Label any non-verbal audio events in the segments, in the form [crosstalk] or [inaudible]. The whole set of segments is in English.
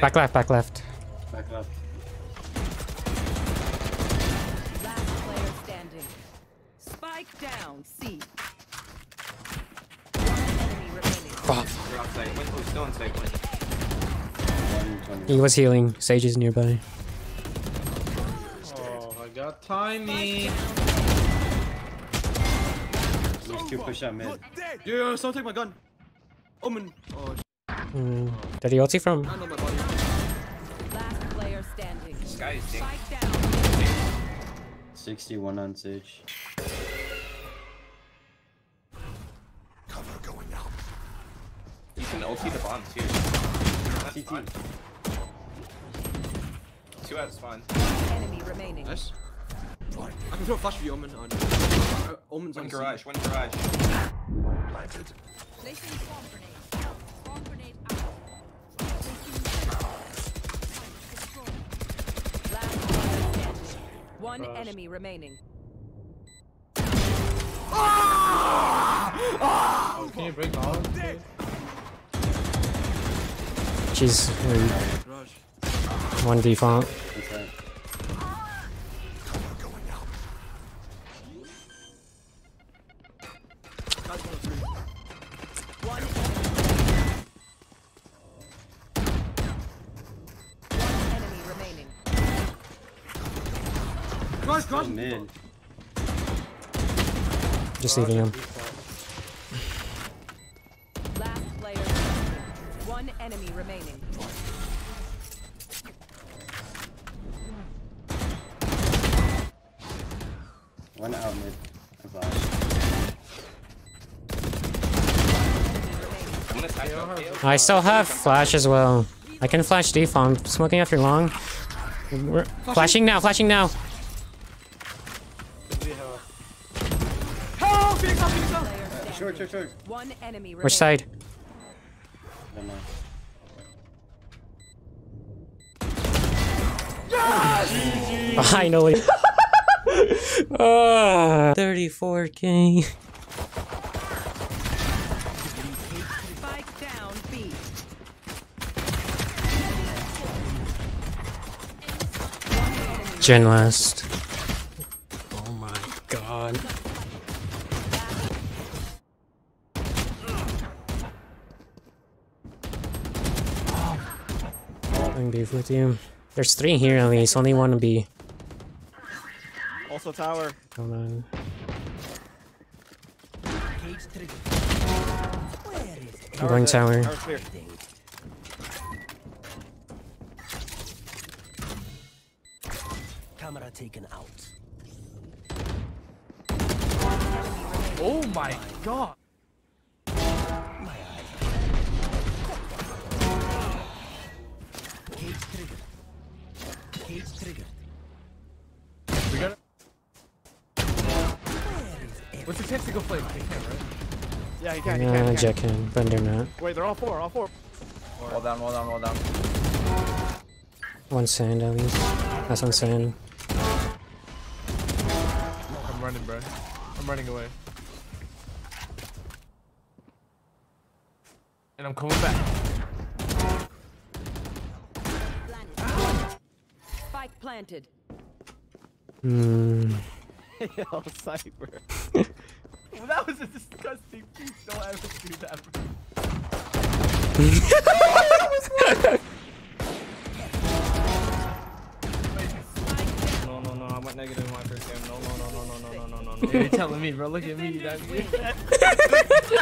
Back left, back left. Back left. Last player standing. Spike down. C. One enemy remaining. You're outside. Win- oh, still inside. Win. 120. He was healing. Sage is nearby. Oh, I got tiny. There's two push up mid. Yeah, someone take my gun. Omen. Oh, sh- Mm. Did he ulti from? Skye is ding. 61 on Sage. Cover going out. You can ulti the bomb too. That's CT. fine. Two out is fine. Enemy remaining. Nice. I can throw a flash for you, Omen. On. Uh, Omen's One on garage. One garage. Placing bomb grenade. One Gosh. enemy remaining. Oh, can you break the hollow? She's um, one default. Okay. Garage, garage. mid. Just leaving him. Last player. One enemy remaining. One out mid. I flash. I'm gonna side up. KO. I still have flash as well. I can flash default. I'm smoking after long. We're flashing now, flashing now. Short, short, short. One enemy Which side? Finally. Ah. 34k. Gen last. With you. There's three here at least. Only one to be. Also tower. Hold on. I'm going tower. Tower's. Camera taken out. Oh my god. Cage triggered. We got it. What's the chance to go play? He can, right? Yeah, he can, he Nah, can, he uh, can. Jack can, but they're not. Wait, they're all four, all four. Wall down. Wall down. Wall down. One sand at least. That's one sand. I'm running, bro. I'm running away. And I'm coming back. Planted. Hmm. [laughs] Yo, Cypher. well, [laughs] that was a disgusting piece. Don't ever do that. [laughs] No, no, no. I went negative in my first game. No, no, no, no, no, no, no, no, no. You're telling me, bro. Look at me. That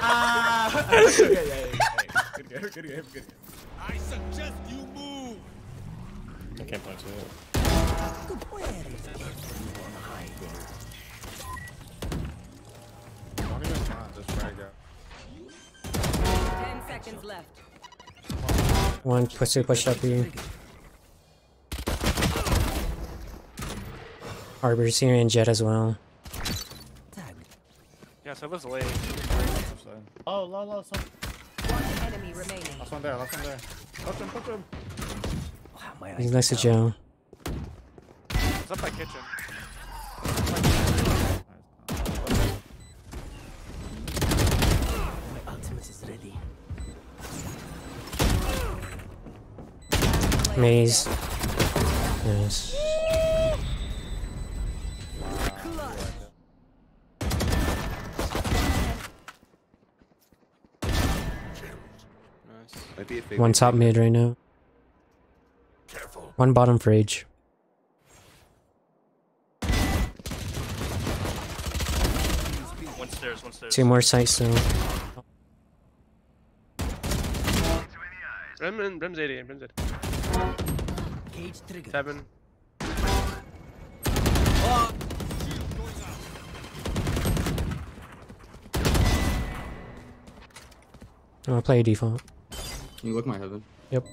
ah! okay, yeah, yeah, yeah. Good game, good game, good game. I suggest you move. I can't punch it. One push push up here. Harbor's here and Jett as well. Yeah, so it was late. Oh, la la. Some... One enemy remaining. Last one there. Last one there. Touch him. Touch him. He's next to Joe. It's up by kitchen. Maze. Nice. Might be a fake. One top mid right now. One bottom for age. One stairs, one stairs. Two more sites still. Rim, rim, rim's 80, rim's 80. Cage trigger. Seven. I'll play default. Can you look my heaven? Yep.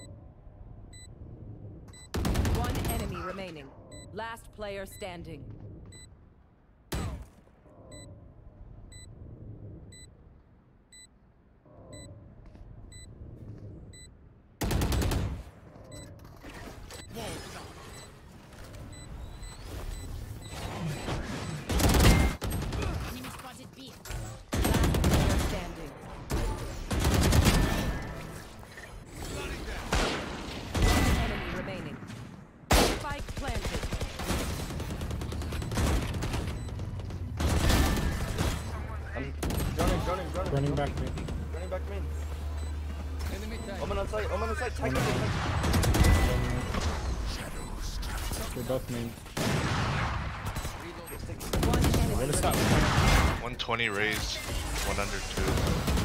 One enemy remaining. Last player standing. Running, running, running. Running back. Running back main. Omen on site, Omen on site. Tight, tight, tight. We're both main. One enemy What is that? 120 raised, 102.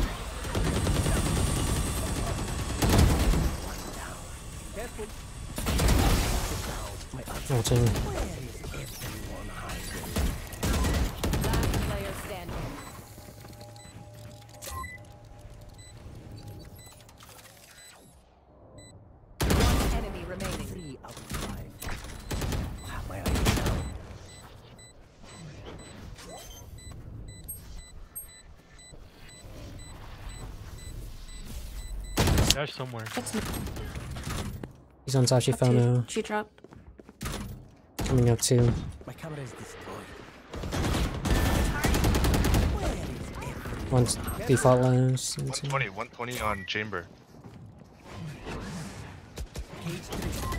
Ulting. Last Dash somewhere. He's on Sachi fell. She dropped. Coming up too. My camera is destroyed. One's default last. 120, 120 on chamber. Cage trigger.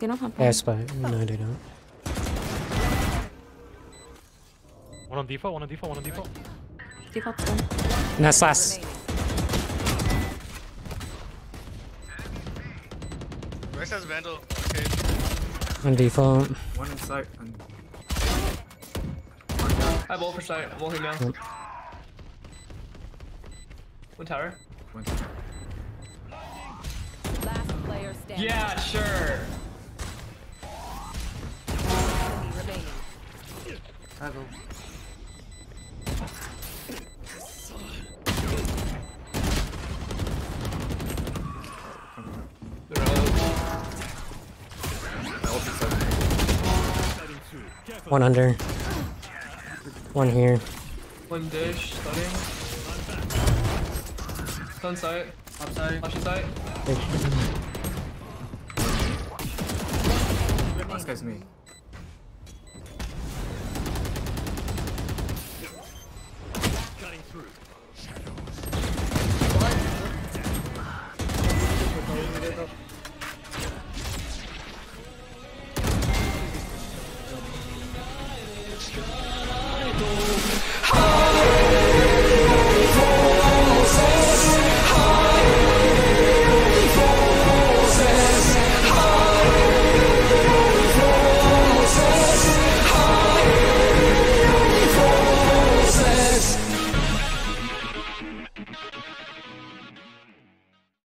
They don't have Yeah, spy. No, they don't. One on default, one on default, one on default. default's done. And that's last. Remaining. Rice has Vandal. Okay. On default. One in sight. And I have ult for sight. I'm ulting now. Yep. One tower. one. Last player standing. Yeah, sure. Enemy remaining. I have One under. One here. One dish. Stunning. Stun sight. Upside. Flashing sight. Last guy's me.